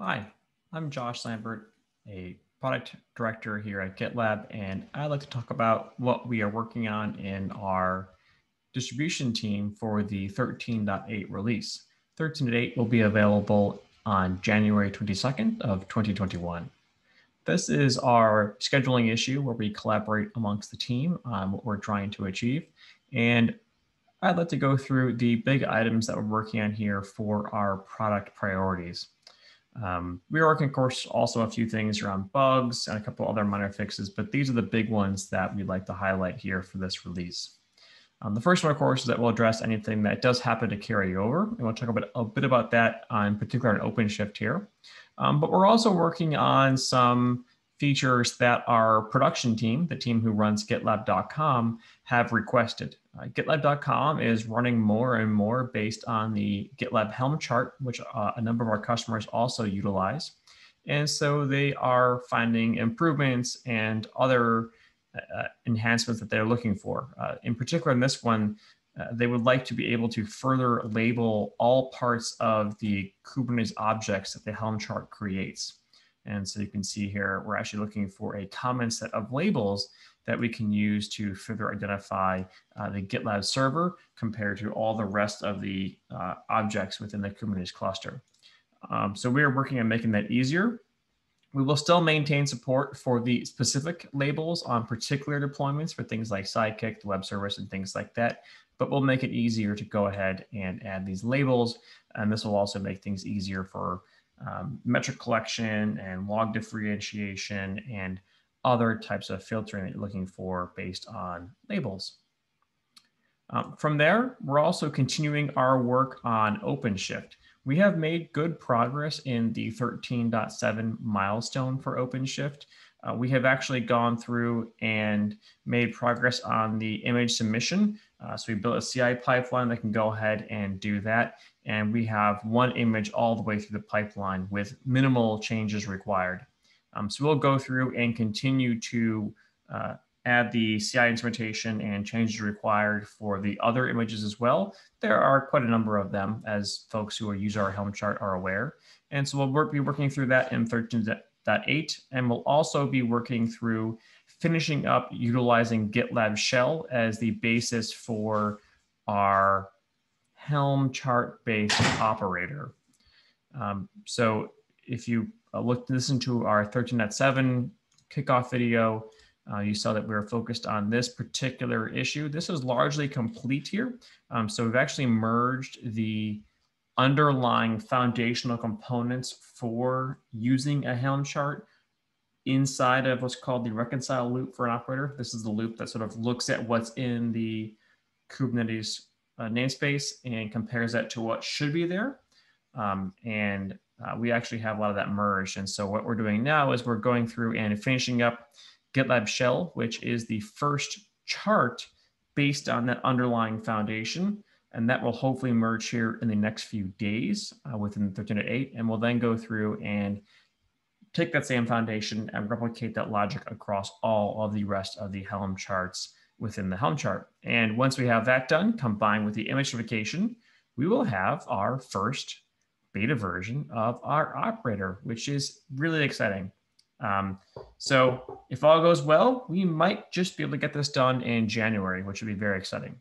Hi, I'm Josh Lambert, a product director here at GitLab, and I'd like to talk about what we are working on in our distribution team for the 13.8 release. 13.8 will be available on January 22nd of 2021. This is our scheduling issue where we collaborate amongst the team on what we're trying to achieve. And I'd like to go through the big items that we're working on here for our product priorities. Um, we are working, of course, also a few things around bugs and a couple other minor fixes, but these are the big ones that we'd like to highlight here for this release. Um, the first one, of course, is that we'll address anything that does happen to carry over, and we'll talk about a bit about that in particular on OpenShift here. Um, but we're also working on some features that our production team, the team who runs GitLab.com, have requested. Uh, GitLab.com is running more and more based on the GitLab Helm chart, which uh, a number of our customers also utilize. And so they are finding improvements and other uh, enhancements that they're looking for. Uh, in particular, in this one, uh, they would like to be able to further label all parts of the Kubernetes objects that the Helm chart creates. And so you can see here, we're actually looking for a common set of labels that we can use to further identify uh, the GitLab server compared to all the rest of the uh, objects within the Kubernetes cluster. Um, so we are working on making that easier. We will still maintain support for the specific labels on particular deployments for things like Sidekiq, the web service, and things like that. But we'll make it easier to go ahead and add these labels. And this will also make things easier for um, metric collection and log differentiation and other types of filtering that you're looking for based on labels. Um, from there, we're also continuing our work on OpenShift. We have made good progress in the 13.7 milestone for OpenShift. Uh, we have actually gone through and made progress on the image submission. Uh, so we built a CI pipeline that can go ahead and do that. And we have one image all the way through the pipeline with minimal changes required. Um, so we'll go through and continue to uh, add the CI instrumentation and changes required for the other images as well. There are quite a number of them as folks who use our Helm chart are aware. And so we'll work, be working through that in 13.8 and we'll also be working through finishing up utilizing GitLab shell as the basis for our Helm chart based operator. Um, so if you uh, look, listen to our 13.7 kickoff video, uh, you saw that we were focused on this particular issue. This is largely complete here. Um, so we've actually merged the underlying foundational components for using a Helm chart inside of what's called the reconcile loop for an operator. This is the loop that sort of looks at what's in the Kubernetes uh, namespace and compares that to what should be there. Um, and uh, we actually have a lot of that merged. And so what we're doing now is we're going through and finishing up GitLab shell, which is the first chart based on that underlying foundation. And that will hopefully merge here in the next few days uh, within 13.8. And we'll then go through and take that same foundation and replicate that logic across all of the rest of the Helm charts within the Helm chart. And once we have that done, combined with the image certification, we will have our first beta version of our operator, which is really exciting. Um, so if all goes well, we might just be able to get this done in January, which would be very exciting.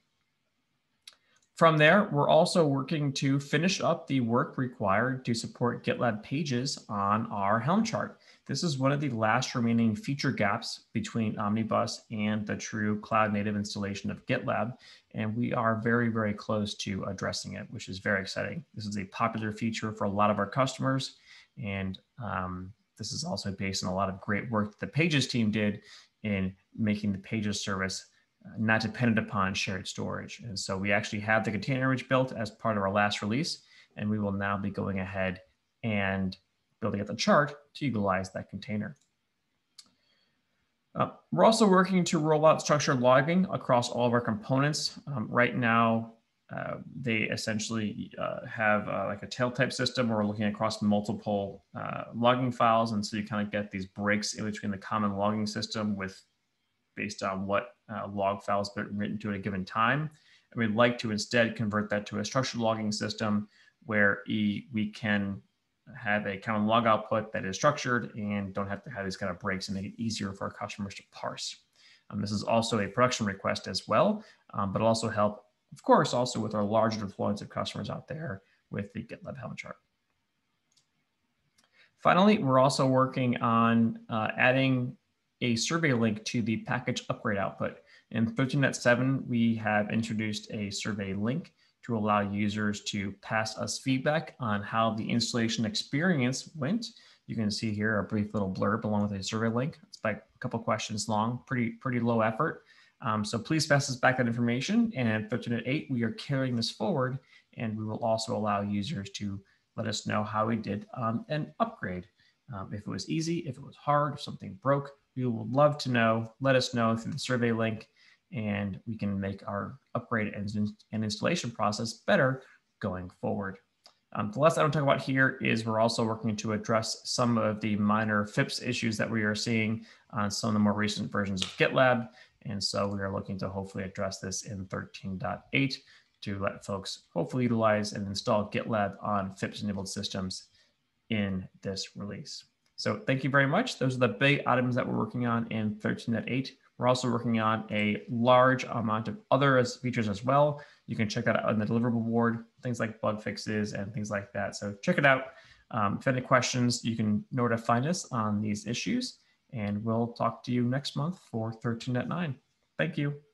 From there, we're also working to finish up the work required to support GitLab pages on our Helm chart. This is one of the last remaining feature gaps between Omnibus and the true cloud native installation of GitLab. And we are very, very close to addressing it, which is very exciting. This is a popular feature for a lot of our customers. And um, this is also based on a lot of great work that the Pages team did in making the Pages service not dependent upon shared storage. And so we actually have the container image built as part of our last release, and we will now be going ahead and building up the chart to utilize that container. Uh, we're also working to roll out structured logging across all of our components. Um, right now, uh, they essentially uh, have uh, like a tail type system where we're looking across multiple uh, logging files. And so you kind of get these breaks in between the common logging system with based on what uh, log files have been written to at a given time. And we'd like to instead convert that to a structured logging system where e, we can have a common log output that is structured and don't have to have these kind of breaks and make it easier for our customers to parse. Um, this is also a production request as well, um, but also help, of course, also with our larger deployments of customers out there with the GitLab Helm chart. Finally, we're also working on uh, adding a survey link to the package upgrade output. In 13.7, we have introduced a survey link to allow users to pass us feedback on how the installation experience went. You can see here a brief little blurb along with a survey link. It's by a couple questions long, pretty, pretty low effort. Um, so please pass us back that information. And in 13.8, we are carrying this forward and we will also allow users to let us know how we did on an upgrade. Um, if it was easy, if it was hard, if something broke, we would love to know. Let us know through the survey link and we can make our upgrade and, and installation process better going forward. Um, the last I want to talk about here is we're also working to address some of the minor FIPS issues that we are seeing on some of the more recent versions of GitLab. And so we are looking to hopefully address this in 13.8 to let folks hopefully utilize and install GitLab on FIPS enabled systems in this release. So thank you very much. Those are the big items that we're working on in 13.8. We're also working on a large amount of other features as well. You can check that out on the deliverable board, things like bug fixes and things like that. So check it out. Um, if you have any questions, you can know where to find us on these issues. And we'll talk to you next month for 13.9. Thank you.